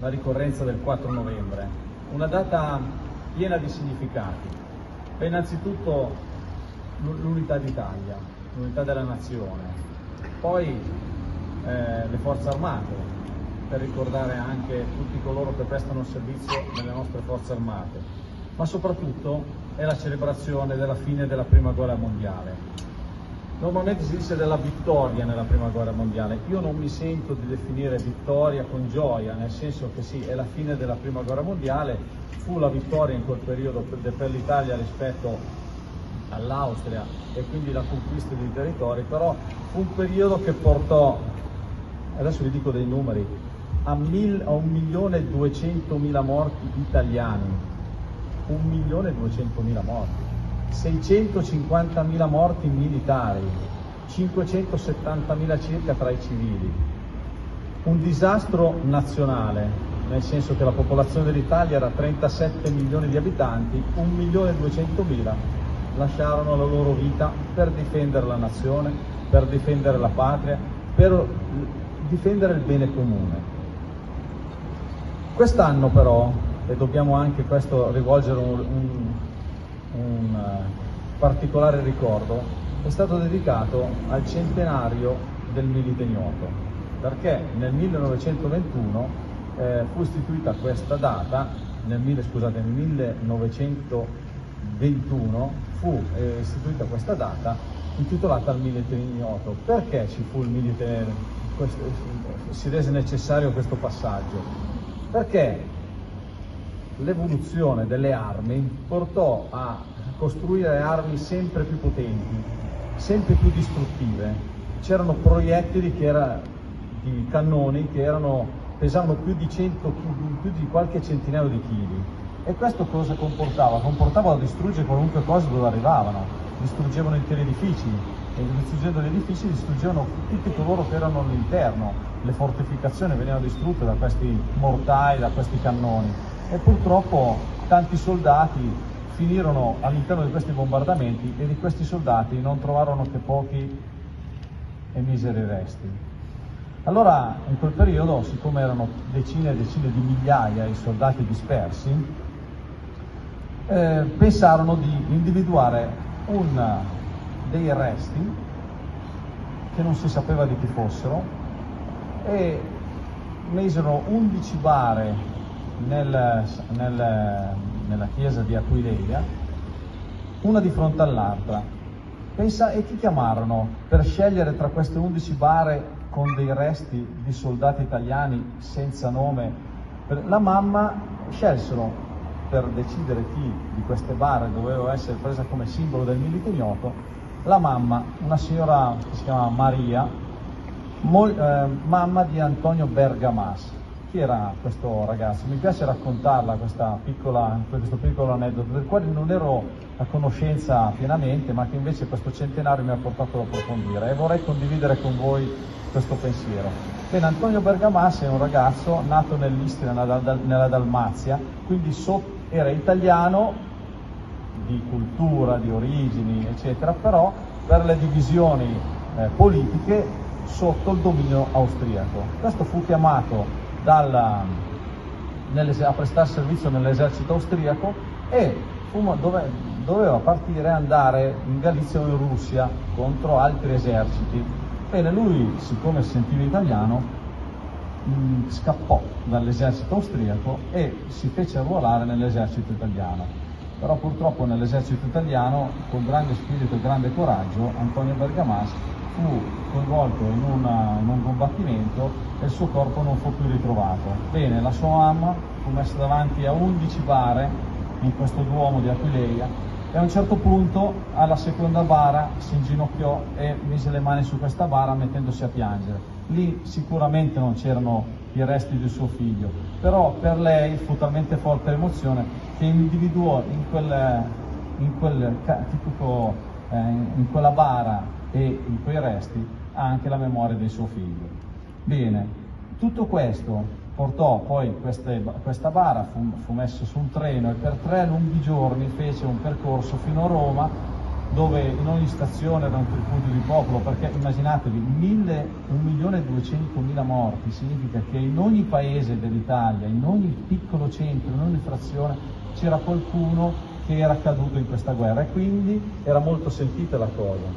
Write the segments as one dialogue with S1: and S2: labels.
S1: la ricorrenza del 4 novembre, una data piena di significati. Beh, innanzitutto l'unità d'Italia, l'unità della nazione, poi eh, le forze armate, per ricordare anche tutti coloro che prestano servizio nelle nostre forze armate, ma soprattutto è la celebrazione della fine della Prima Guerra Mondiale. Normalmente si dice della vittoria nella Prima Guerra Mondiale, io non mi sento di definire vittoria con gioia, nel senso che sì, è la fine della Prima Guerra Mondiale, fu la vittoria in quel periodo per, l'Italia rispetto all'Austria e quindi la conquista dei territori, però fu un periodo che portò, adesso vi dico dei numeri, a 1.200.000 morti italiani, 1.200.000 morti 650.000 morti militari, 570.000 circa tra i civili. Un disastro nazionale, nel senso che la popolazione dell'Italia era 37 milioni di abitanti, 1.200.000 lasciarono la loro vita per difendere la nazione, per difendere la patria, per difendere il bene comune. Quest'anno però, e dobbiamo anche questo rivolgere un, un un eh, particolare ricordo, è stato dedicato al centenario del Milite Ignoto, perché nel 1921 eh, fu istituita questa data, nel, scusate, nel 1921 fu eh, istituita questa data intitolata al Milite Ignoto. Perché ci fu il Milite, questo, si rese necessario questo passaggio? Perché l'evoluzione delle armi portò a costruire armi sempre più potenti, sempre più distruttive. C'erano proiettili che era, di cannoni che erano, pesavano più di, 100, più di qualche centinaio di chili. E questo cosa comportava? Comportava distruggere qualunque cosa dove arrivavano, distruggevano interi edifici e distruggendo gli edifici distruggevano tutti coloro che erano all'interno, le fortificazioni venivano distrutte da questi mortai, da questi cannoni e purtroppo tanti soldati finirono all'interno di questi bombardamenti e di questi soldati non trovarono che pochi e miseri resti. Allora in quel periodo, siccome erano decine e decine di migliaia i soldati dispersi, eh, pensarono di individuare un, dei resti che non si sapeva di chi fossero e misero 11 bare nel, nel, nella chiesa di Aquileia, una di fronte all'altra. Pensa, e chi chiamarono per scegliere tra queste 11 bare con dei resti di soldati italiani senza nome? La mamma scelsero per decidere chi di queste bare doveva essere presa come simbolo del milite ignoto, la mamma, una signora che si chiama Maria, mo, eh, mamma di Antonio Bergamas, chi era questo ragazzo? Mi piace raccontarla piccola, questo piccolo aneddoto del quale non ero a conoscenza pienamente, ma che invece questo centenario mi ha portato ad approfondire e vorrei condividere con voi questo pensiero. Bene, Antonio Bergamassi è un ragazzo nato nell'Istria, nella Dalmazia, quindi so, era italiano di cultura, di origini, eccetera, però per le divisioni eh, politiche sotto il dominio austriaco. Questo fu chiamato dalla, a prestare servizio nell'esercito austriaco e dove, doveva partire e andare in Galizia o in Russia contro altri eserciti. Bene, lui, siccome si sentiva italiano, mm, scappò dall'esercito austriaco e si fece arruolare nell'esercito italiano. Però purtroppo nell'esercito italiano, con grande spirito e grande coraggio, Antonio Bergamaschi fu coinvolto in, una, in un combattimento e il suo corpo non fu più ritrovato. Bene, la sua mamma fu messa davanti a 11 bare in questo duomo di Aquileia e a un certo punto alla seconda bara si inginocchiò e mise le mani su questa bara mettendosi a piangere. Lì sicuramente non c'erano i resti di suo figlio, però per lei fu talmente forte l'emozione che individuò in, quel, in, quel, tipico, eh, in quella bara e in quei resti anche la memoria del suo figlio. Bene, tutto questo portò poi queste, questa bara, fu, fu messo su un treno e per tre lunghi giorni fece un percorso fino a Roma dove in ogni stazione era un tripudio di popolo, perché immaginatevi, 1.200.000 morti significa che in ogni paese dell'Italia, in ogni piccolo centro, in ogni frazione, c'era qualcuno che era caduto in questa guerra e quindi era molto sentita la cosa,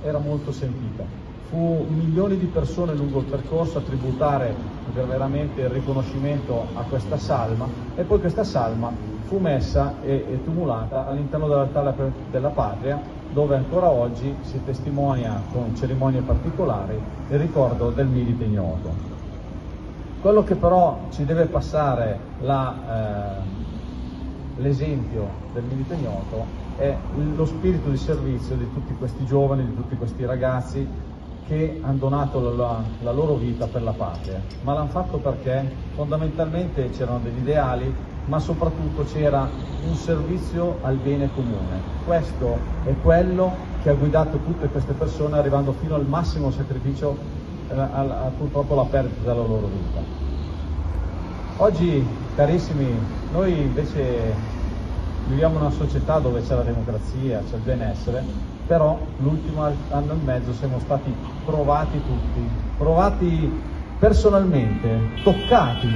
S1: era molto sentita. Fu milioni di persone lungo il percorso a tributare veramente il riconoscimento a questa salma e poi questa salma fu messa e, e tumulata all'interno dell'altare della patria dove ancora oggi si testimonia con cerimonie particolari il ricordo del milite ignoto. Quello che però ci deve passare eh, l'esempio del milite ignoto è lo spirito di servizio di tutti questi giovani, di tutti questi ragazzi che hanno donato la, la loro vita per la patria, ma l'hanno fatto perché fondamentalmente c'erano degli ideali, ma soprattutto c'era un servizio al bene comune. Questo è quello che ha guidato tutte queste persone arrivando fino al massimo sacrificio, eh, a, a, purtroppo la perdita della loro vita. Oggi, carissimi, noi invece viviamo in una società dove c'è la democrazia, c'è il benessere, però l'ultimo anno e mezzo siamo stati provati tutti, provati personalmente, toccati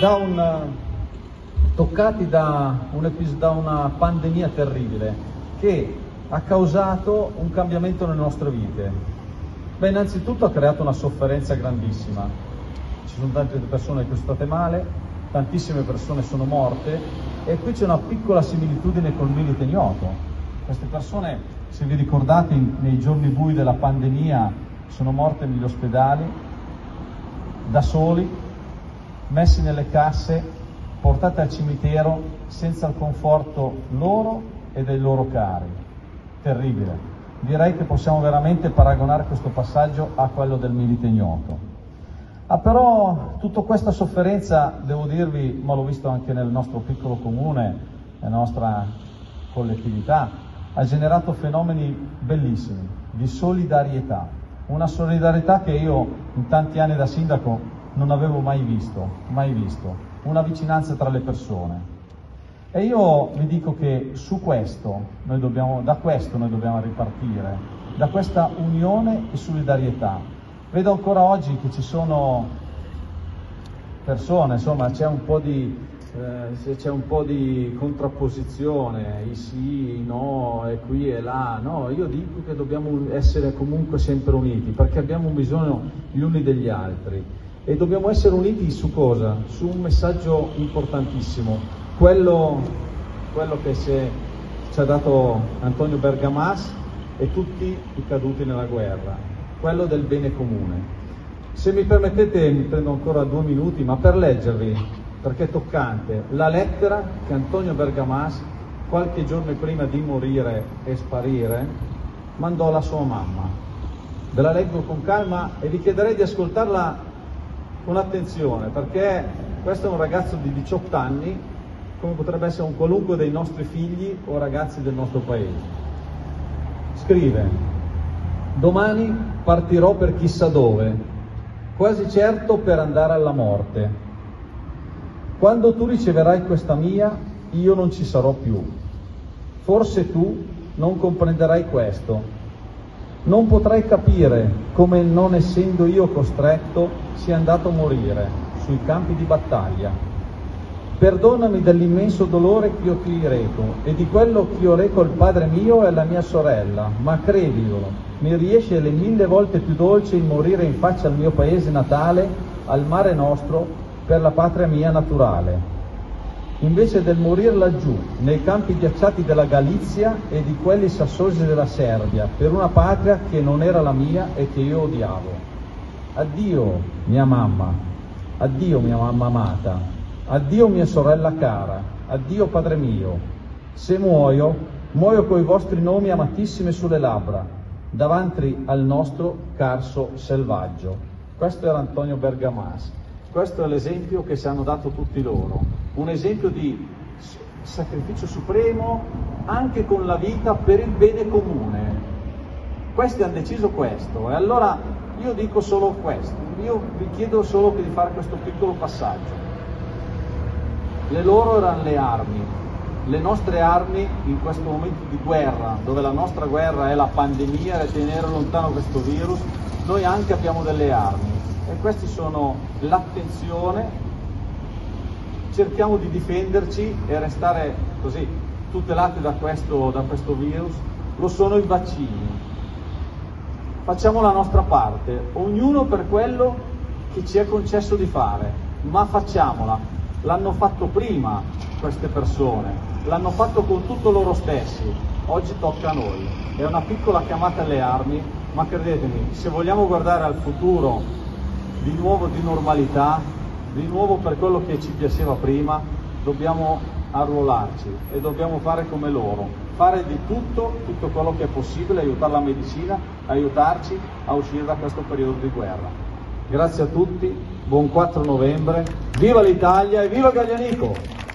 S1: da, un, toccati da, un da una pandemia terribile che ha causato un cambiamento nelle nostre vite. Beh, innanzitutto ha creato una sofferenza grandissima, ci sono tante persone che sono state male, tantissime persone sono morte e qui c'è una piccola similitudine col milite ignoto. Queste persone, se vi ricordate, nei giorni bui della pandemia sono morte negli ospedali, da soli, messi nelle casse, portate al cimitero senza il conforto loro e dei loro cari. Terribile. Direi che possiamo veramente paragonare questo passaggio a quello del milite ignoto. Ah, però tutta questa sofferenza, devo dirvi, ma l'ho visto anche nel nostro piccolo comune, nella nostra collettività, ha generato fenomeni bellissimi di solidarietà, una solidarietà che io in tanti anni da sindaco non avevo mai visto, mai visto, una vicinanza tra le persone. E io vi dico che su questo dobbiamo, da questo noi dobbiamo ripartire, da questa unione e solidarietà, Vedo ancora oggi che ci sono persone, insomma c'è un po' di, eh, c'è un po' di contrapposizione, i sì, i no, e qui e là, no, io dico che dobbiamo essere comunque sempre uniti perché abbiamo bisogno gli uni degli altri e dobbiamo essere uniti su cosa? Su un messaggio importantissimo, quello, quello che ci ha dato Antonio Bergamas e tutti i caduti nella guerra quello del bene comune. Se mi permettete mi prendo ancora due minuti, ma per leggervi, perché è toccante, la lettera che Antonio Bergamas, qualche giorno prima di morire e sparire, mandò alla sua mamma. Ve la leggo con calma e vi chiederei di ascoltarla con attenzione, perché questo è un ragazzo di 18 anni, come potrebbe essere un qualunque dei nostri figli o ragazzi del nostro paese. Scrive, domani partirò per chissà dove, quasi certo per andare alla morte. Quando tu riceverai questa mia, io non ci sarò più. Forse tu non comprenderai questo. Non potrai capire come non essendo io costretto sia andato a morire sui campi di battaglia. Perdonami dell'immenso dolore che io ti reco e di quello che io reco al padre mio e alla mia sorella, ma credilo, mi riesce le mille volte più dolce il morire in faccia al mio paese natale, al mare nostro, per la patria mia naturale. Invece del morire laggiù, nei campi ghiacciati della Galizia e di quelli sassosi della Serbia, per una patria che non era la mia e che io odiavo. Addio, mia mamma, addio, mia mamma amata, addio, mia sorella cara, addio, padre mio. Se muoio, muoio coi vostri nomi amatissimi sulle labbra, davanti al nostro carso selvaggio. Questo era Antonio Bergamaschi, questo è l'esempio che ci hanno dato tutti loro, un esempio di sacrificio supremo anche con la vita per il bene comune. Questi hanno deciso questo. E allora io dico solo questo, io vi chiedo solo di fare questo piccolo passaggio. Le loro erano le armi, le nostre armi in questo momento di guerra, dove la nostra guerra è la pandemia, è tenere lontano questo virus, noi anche abbiamo delle armi e questi sono l'attenzione, cerchiamo di difenderci e restare così tutelati da questo, da questo virus, lo sono i vaccini. Facciamo la nostra parte, ognuno per quello che ci è concesso di fare, ma facciamola. L'hanno fatto prima queste persone, l'hanno fatto con tutto loro stessi, oggi tocca a noi. È una piccola chiamata alle armi, ma credetemi, se vogliamo guardare al futuro di nuovo di normalità, di nuovo per quello che ci piaceva prima, dobbiamo arruolarci e dobbiamo fare come loro, fare di tutto, tutto quello che è possibile, aiutare la medicina, aiutarci a uscire da questo periodo di guerra. Grazie a tutti, buon 4 novembre, viva l'Italia e viva Gaglianico!